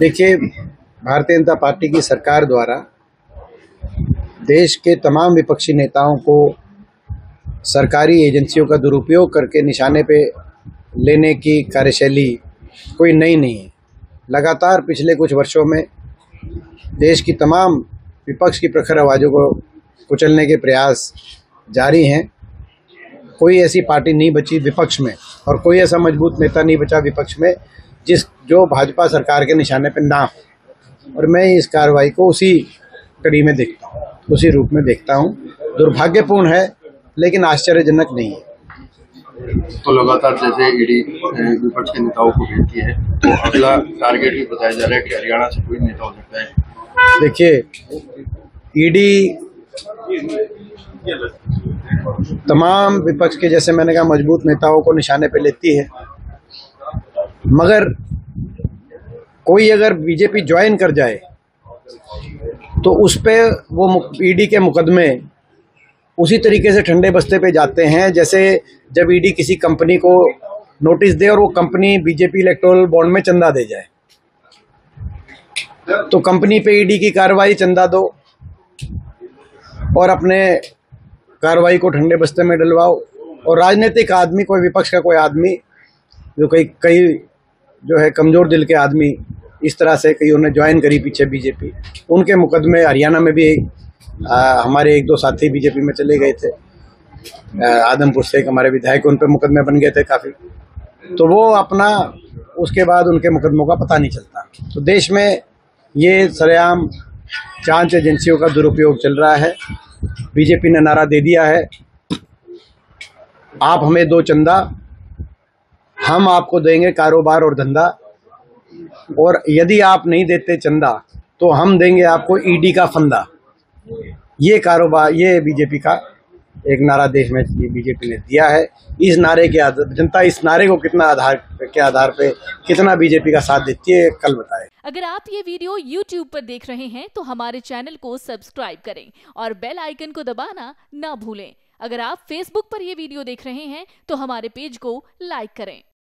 देखिए, भारतीय जनता पार्टी की सरकार द्वारा देश के तमाम विपक्षी नेताओं को सरकारी एजेंसियों का दुरुपयोग करके निशाने पे लेने की कार्यशैली कोई नई नहीं है। लगातार पिछले कुछ वर्षों में देश की तमाम विपक्ष की प्रखर आवाज़ों को कुचलने के प्रयास जारी हैं। कोई ऐसी पार्टी नहीं बची विपक्ष में और कोई ऐसा मज़बूत नेता नहीं बचा विपक्ष में जिस जो भाजपा सरकार के निशाने पर ना हो। और मैं इस कार्रवाई को उसी कड़ी में देखता हूँ उसी रूप में देखता हूँ। दुर्भाग्यपूर्ण है लेकिन आश्चर्यजनक नहीं है। तो लगातार जैसे ईडी विपक्ष के नेताओं को भेजती है। तो अगला टारगेट भी बताया जा रहा है कि हरियाणा से कोई नेता हो सकता है। देखिए ईडी तमाम विपक्ष के जैसे मैंने कहा मज़बूत नेताओं को निशाने पे लेती है। मगर कोई अगर बीजेपी ज्वाइन कर जाए तो उस पर वो ईडी के मुकदमे उसी तरीके से ठंडे बस्ते पे जाते हैं, जैसे जब ईडी किसी कंपनी को नोटिस दे और वो कंपनी बीजेपी इलेक्टोरल बॉन्ड में चंदा दे जाए। तो कंपनी पे ईडी की कार्रवाई चंदा दो और अपने कार्रवाई को ठंडे बस्ते में डलवाओ। और राजनीतिक आदमी कोई विपक्ष का कोई आदमी जो कई कई जो है कमज़ोर दिल के आदमी इस तरह से कई उन्हें ज्वाइन करी पीछे बीजेपी उनके मुकदमे हरियाणा में भी आ, हमारे एक दो साथी बीजेपी में चले गए थे। आदमपुर से एक हमारे विधायक उन पर मुकदमे बन गए थे काफ़ी। तो वो अपना उसके बाद उनके मुकदमों का पता नहीं चलता। तो देश में ये सरेआम जाँच एजेंसियों का दुरुपयोग चल रहा है। बीजेपी ने नारा दे दिया है। आप हमें दो चंदा हम आपको देंगे कारोबार और धंधा। और यदि आप नहीं देते चंदा तो हम देंगे आपको ईडी का फंदा। ये कारोबार, ये बीजेपी का एक नारा देश में बीजेपी ने दिया है। इस नारे के जनता इस नारे को कितना आधार, के आधार पे कितना बीजेपी का साथ देती है कल बताए अगर आप ये वीडियो YouTube पर देख रहे हैं तो हमारे चैनल को सब्सक्राइब करें और बेल आइकन को दबाना ना भूलें। अगर आप Facebook पर ये वीडियो देख रहे हैं तो हमारे पेज को लाइक करें।